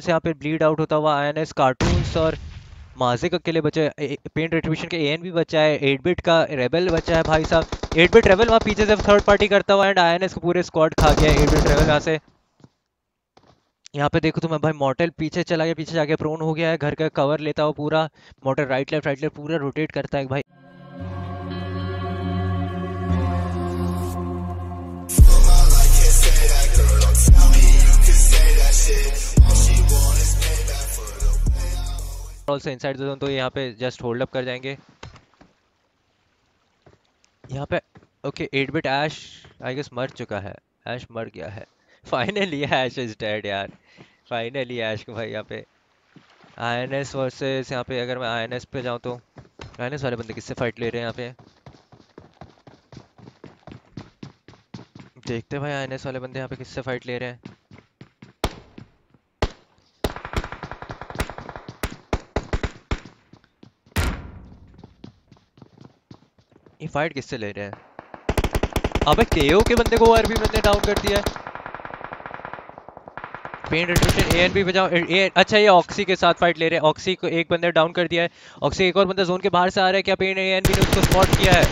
से यहाँ पे ब्लीड आउट होता हुआ आई कार्टून्स और माजिक अकेले बचे पेंट रेट्रीब्यूशन के एन भी बचा है एट बिट का रेबल बचा है भाई साहब। एट बिट रेबल वहाँ पीछे से थर्ड पार्टी करता हुआ एंड आई एन पूरे स्क्वाड खा गया एट बिट रेबल यहाँ से। यहाँ पे देखो तो मैं भाई मॉटल पीछे चला गया, पीछे जाके प्रोन हो गया है, घर का कवर लेता हुआ पूरा model right left right left पूरा रोटेट करता है भाई। ऑल्सो इनसाइड जोन तो यहाँ पे जस्ट होल्ड अप कर जाएँगे। यहाँ पे okay eight bit Ash I guess मर चुका है। ऐश मर गया है। फाइनली ऐश इज़ डेड यार। फाइनली ऐश को भाई यहाँ पे। आईएनएस वर्सेस यहाँ पे अगर मैं आईएनएस पे जाऊँ तो। आईएनएस वाले बंदे किससे फाइट ले रहे हैं यहाँ पे? देखते भाई आईएनएस वाले बंदे यहाँ पे किससे फाइट ले रहे हैं। ये फाइट किससे ले रहे हैं? अबे केओ के बंदे को आरबी बंदे डाउन कर दिया है। Pain retribution A N B बजाओ ए अच्छा ये ऑक्सी के साथ फाइट ले रहे हैं। ऑक्सी को एक बंदे डाउन कर दिया है। ऑक्सी एक और बंदा जोन के बाहर से आ रहा है। क्या पेन ए एन बी ने उसको स्पॉट किया है?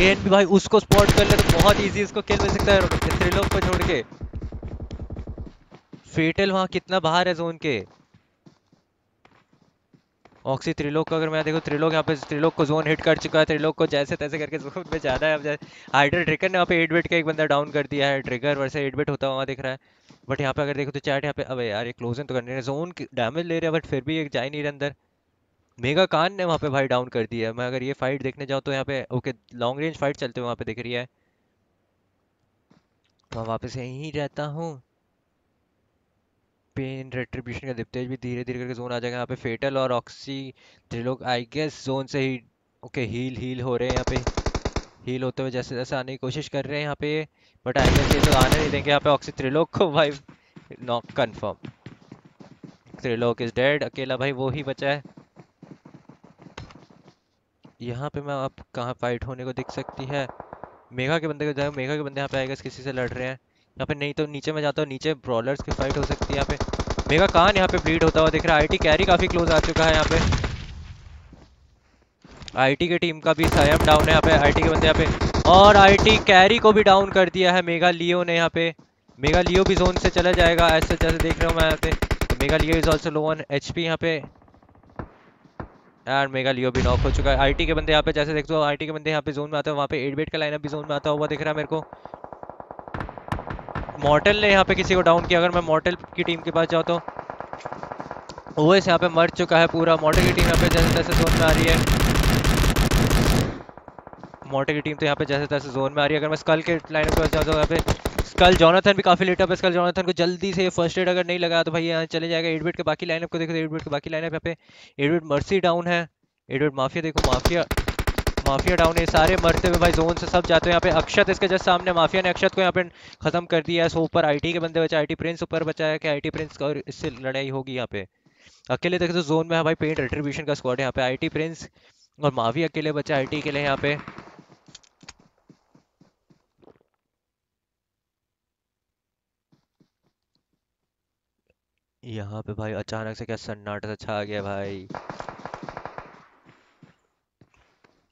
ए एन बी भाई उसको स्पॉट कर ले तो बहुत इजी उसको किल मिल सकता है। थ्रिलोक को छोड़ के। फेटल वहाँ कितना बाहर है जोन के? ऑक्सी त्रिलोक का अगर मैं देखो त्रिलोक यहाँ पे त्रिलोक को जोन हिट कर चुका है त्रिलोक को जैसे तैसे करके जोन में जाना है, अब ट्रिकर ने यहाँ पे एट बिट का एक बंदा डाउन कर दिया है ट्रिगर वैसे एट बिट होता हुआ दिख रहा है बट यहाँ पे अगर देखो तो चैट यहाँ पे, अब यार ये क्लोजन तो करने रहे जोन डैमेज ले रहे हैं बट फिर भी एक जा नहीं रहे अंदर। मेगा कान ने वहाँ पे भाई डाउन कर दिया है, मैं अगर ये फाइट देखने जाऊँ तो यहाँ पे ओके लॉन्ग रेंज फाइट चलते हुए वहाँ पे दिख रही है। मैं वापस यहीं रहता हूँ। पेन रेट्रीब्यूशन का दिप्तेज भी धीरे धीरे करके जोन आ जाएगा। यहाँ पे फेटल और oxy Trilok I guess zone से ही ओके हील हील हो रहे हैं यहाँ पे। हील होते हुए जैसे जैसे आने की कोशिश कर रहे हैं यहाँ पे बट आई गेस ये तो आने नहीं देंगे यहाँ पे ऑक्सी त्रिलोक को, भाई। Knock confirm Trilok is dead अकेला भाई, वो ही बचा है। यहाँ पे मैं, आप कहाँ फाइट होने को दिख सकती है। मेघा के बंदे को जाए मेघा के बंदे यहाँ पे आएगा किसी से लड़ रहे हैं। यहाँ पे नहीं तो नीचे में जाता हूँ, नीचे ब्रॉलर्स की फाइट हो सकती है यहाँ पे। मेगा कान यहाँ पे ब्लीड होता हुआ दिख रहा है। आईटी कैरी काफ़ी क्लोज आ चुका है यहाँ पे। आईटी की टीम का भी स्वयं डाउन है यहाँ पे। आईटी के बंदे यहाँ पे। और आईटी कैरी को भी डाउन कर दिया है मेगा लियो ने यहाँ पे। मेगा लियो भी जोन से चला जाएगा, ऐसे जैसे देख रहा हूँ मैं यहाँ पे। तो mega Leo is also low one H P यहाँ पे। यार मेगा लियो भी नॉक हो चुका है। आईटी के बंदे यहाँ पे, जैसे देखते हो आईटी के बंदे यहाँ पे जोन में आते हैं, वहाँ पे एट बेट का लाइनअप भी जोन में आता हुआ दिख रहा है मेरे को। मॉर्टल ने यहाँ पे किसी को डाउन किया। अगर मैं मॉर्टल की टीम के पास जाऊँ तो ओएस यहाँ पे मर चुका है पूरा। मॉर्टल की टीम यहाँ पे जैसे तैसे जोन में आ रही है। मॉर्टल की टीम तो यहाँ पे जैसे तैसे जोन में आ रही है। अगर मैं स्कल के लाइन के पास जाऊँ तो यहाँ पे स्कल जॉनथन भी काफ़ी लेट है। स्कल जॉनथन को जल्दी से फ़र्स्ट एड अगर नहीं लगा तो भाई यहाँ चले जाएगा। एट बिट के बाकी लाइनअप को देखो एट बिट के बाकी लाइनअप यहाँ पे एट बिट मर्सी डाउन है। एडविट माफिया देखो माफिया माफिया डाउन है, सारे मरते हुए भाई जोन से सब जाते हैं। यहाँ पे अक्षत, इसके जस्ट सामने माफिया ने अक्षत को यहाँ पे खत्म कर दिया है। सो ऊपर आईटी के बंदे बचा आईटी प्रिंस ऊपर बचा है कि आईटी प्रिंस और इससे लड़ाई होगी यहाँ पे। अकेले देखे तो जोन में है भाई पेंट रिट्रीब्यूशन का स्क्वाड है यहाँ पे। आईटी प्रिंस और मावी अकेले बचा आईटी के लिए यहाँ पे। यहाँ पे भाई अचानक से क्या सन्नाटा सा छा गया भाई।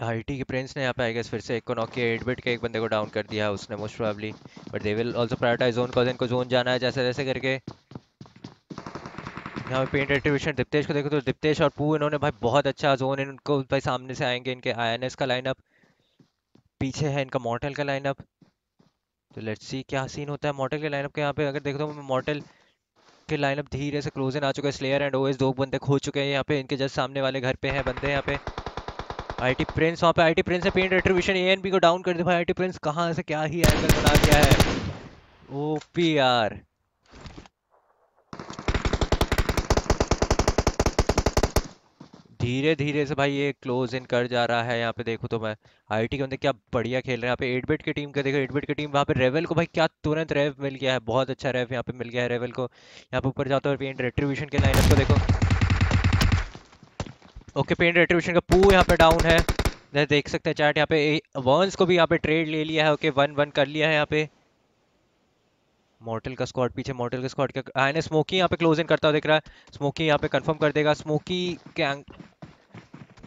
आईटी के प्रिंस ने यहाँ पे आई गेस फिर से एक को नॉक किया एट बिट के एक बंदे को डाउन कर दिया उसने most probably but they will also prioritize zone cause इनको जोन जाना है जैसे जैसे करके. यहाँ पे पेंट एट्रीब्यूशन दिप्तेश को देखो तो दिप्तेश और पू इन्होंने भाई बहुत अच्छा जोन इनको भाई सामने से आएँगे इनके आईएनएस का लाइनअप पीछे है इनका मॉर्टल का लाइनअप तो लेट्स सी क्या सीन होता है मॉर्टल के लाइनअप के यहाँ पे, अगर देखो तो मॉर्टल के लाइनअप धीरे से क्लोज इन आ चुका है स्लेयर एंड ओएस दो बंदे खो चुके हैं यहाँ पे, इनके जस्ट सामने वाले घर पे हैं बंदे यहाँ पे. आईटी प्रिंस वहाँ पे आईटी प्रिंस ने पेंट रेट्रीब्यूशन एएनबी को डाउन कर दिया भाई आईटी प्रिंस कहाँ से क्या ही एंगल बना दिया है। ओपी यार धीरे धीरे से भाई ये क्लोज इन कर जा रहा है, यहाँ पे देखो तो मैं। आईटी के बंदे क्या बढ़िया खेल रहे हैं, यहाँ पे एट बिट की टीम का देखो एट बिट की टीम वहाँ पे रेवल को भाई क्या तुरंत रेव मिल गया है, बहुत अच्छा रेव यहाँ पे मिल गया है रेवल को। यहाँ पे ऊपर जाता है पेंट रेट्रीब्यूशन के लाइनअप को देखो। ओके पेंट रेट्रीब्यूशन का पू यहाँ पे डाउन है। देख सकते हैं चैट यहाँ पे वर्न्स को भी यहाँ पे ट्रेड ले लिया है। ओके वन वन कर लिया है यहाँ पे। मॉर्टल का स्क्वाड पीछे मॉर्टल का स्क्वाड क्या आया स्मोकी यहाँ पे क्लोज इन करता हुआ दिख रहा है। स्मोकी यहाँ पे कंफर्म कर देगा। स्मोकी क्या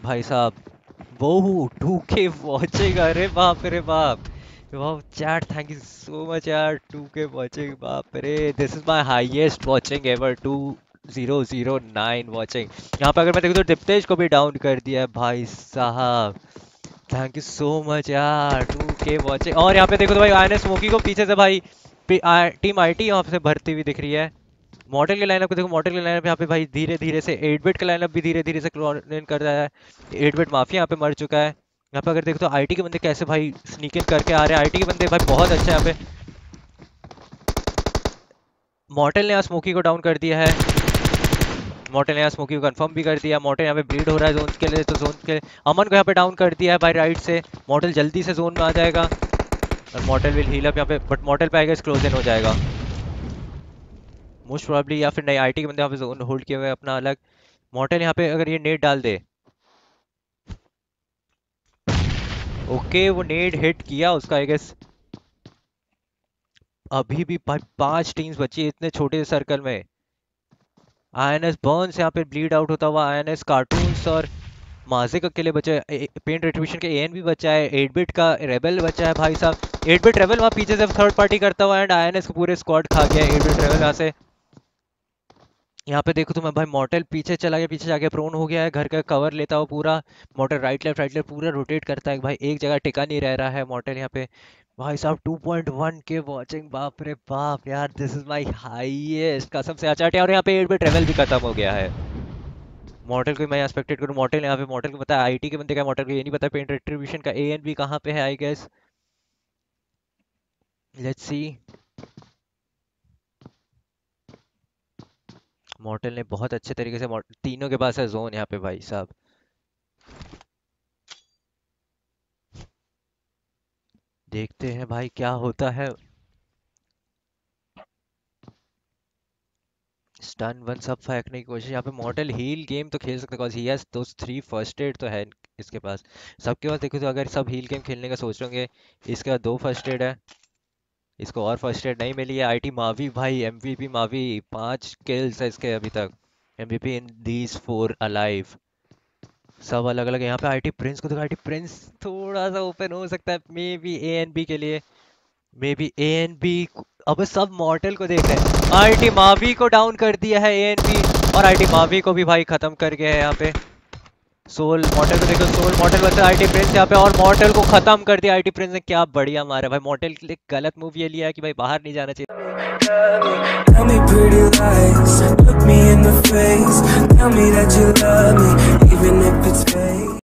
भाई साहब वो टू के वॉचिंग अरे बाप रे बाप। वाह chat thank you so much यार। टू के वॉचिंग बाप रे। This is my highest watching ever two zero zero nine watching यहाँ पे अगर मैं देखूँ तो दिप्तेश को भी डाउन कर दिया है भाई साहब। थैंक यू सो मच यार टू के वॉचिंग और यहाँ पे देखो तो भाई आई स्मोकी को पीछे से भाई टीम आई टी यहाँ से भरती हुई दिख रही है। मॉडल के लाइनअप को देखो मॉडल के लाइनअप यहाँ पे भाई धीरे धीरे से एट बिट का लाइनअप भी धीरे धीरे से क्लोन कर रहा है। एट बिट माफिया यहाँ पे मर चुका है। यहाँ पे अगर देखो तो आईटी के बंदे कैसे भाई स्नीक इन करके आ रहे हैं। आईटी के बंदे भाई बहुत अच्छे यहाँ पे। मॉटल ने यहाँ स्मोकी को डाउन कर दिया है। मॉटल ने यहाँ स्मोकी को कंफर्म भी कर दिया। मॉटल यहाँ पे ब्लीड हो रहा है जोन के लिए तो जोन के अमन को यहाँ पे डाउन कर दिया है भाई राइट से। मॉटल जल्दी से जोन में आ जाएगा। और मॉटल विल हील अप यहाँ पे बट मॉटल पे आएगा क्लोज इन हो जाएगा। मोस्ट प्रॉब्ली या फिर नहीं आई के बंदे यहाँ पे जोन होल्ड किए हुए अपना अलग। मॉटल यहाँ पे अगर ये नेट डाल दे। ओके वो नेड हिट किया उसका आई गेस अभी भी पाँच टीम्स बची इतने छोटे सर्कल में। आईएनएस बर्न्स यहाँ पे ब्लीड आउट होता हुआ आईएनएस कार्टून्स और माजिक अकेले बचे पेंट रेट्रीब्यूशन के एन भी बचा है एट बिट का रेबल बचा है भाई साहब। एट बिट रेबल वहाँ पीछे से थर्ड पार्टी करता हुआ एंड आई आईएनएस को पूरे स्क्वाड खा गया एट बिट रेबल यहाँ से। यहाँ पे देखो तो मैं भाई मॉटल पीछे चला गया, पीछे जाके प्रोन हो गया है, घर का कवर लेता हुआ पूरा Mortal right left right left पूरा रोटेट करता है भाई एक जगह टिका नहीं रह रहा है मॉटल यहाँ पे। भाई साहब 2.1 के वाचिंग बाप रे बाप यार दिस इज़ माय हाईएस्ट कसम से अच्छा और यहाँ पे एट पे ट्रेवल भी खत्म हो गया है। मॉडल को मैं एक्सपेक्टेड करूँ मॉडल यहाँ पे मॉडल को पता है आईटी के बंदे का मॉडल को ये नहीं पता पेंट रिट्रीब्यूशन का ए एन बी कहाँ पे है I guess let's see Mortal ने बहुत अच्छे तरीके से तीनों के पास है जोन यहाँ पे भाई साहब। देखते हैं भाई क्या होता है। स्टन वन सब फेंकने की कोशिश, यहाँ पे मॉडल हील गेम तो खेल सकते ही थ्री फ़र्स्ट एड तो है इसके पास। सबके पास देखो तो अगर सब हील गेम खेलने का सोच रहे इसके बाद दो फ़र्स्ट एड है। इसको और फ़र्स्ट एड नहीं मिली है आईटी मावी भाई एमवीपी मावी, पाँच किल्स है इसके अभी तक। MVP in these four alive सब अलग अलग यहाँ पे आई टी प्रिंस को देखो आई टी प्रिंस थोड़ा सा ओपन हो सकता है maybe A N B के लिए। Maybe A N B अब सब मॉडल को देख रहे हैं। आई टी मावी को डाउन कर दिया है ए एन बी और आई टी मावी को भी भाई खत्म कर गया है यहाँ पे। सोल मॉडल को देखो, सोल मॉडल बचा आईटी प्रिंस यहाँ पे, और मॉडल को खत्म कर दिया आईटी प्रिंस ने। क्या बढ़िया मारा भाई मॉटल के लिए गलत मूव ये लिया है कि भाई बाहर नहीं जाना चाहिए।